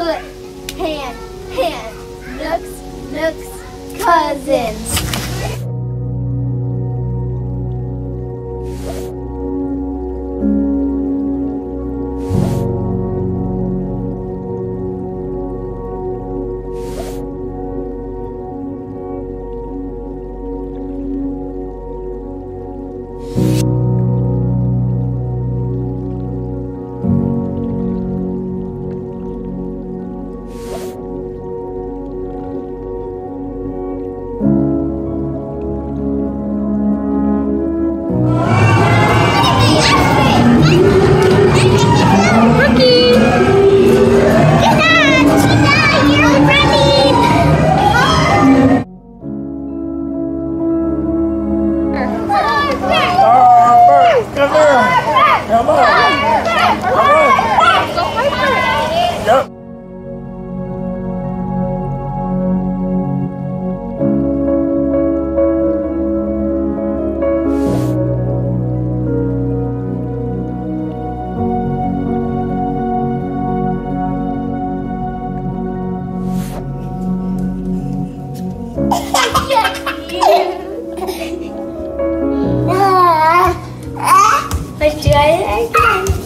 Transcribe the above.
foot, hand, hand, nooks, nooks, cousins. Let's try it again.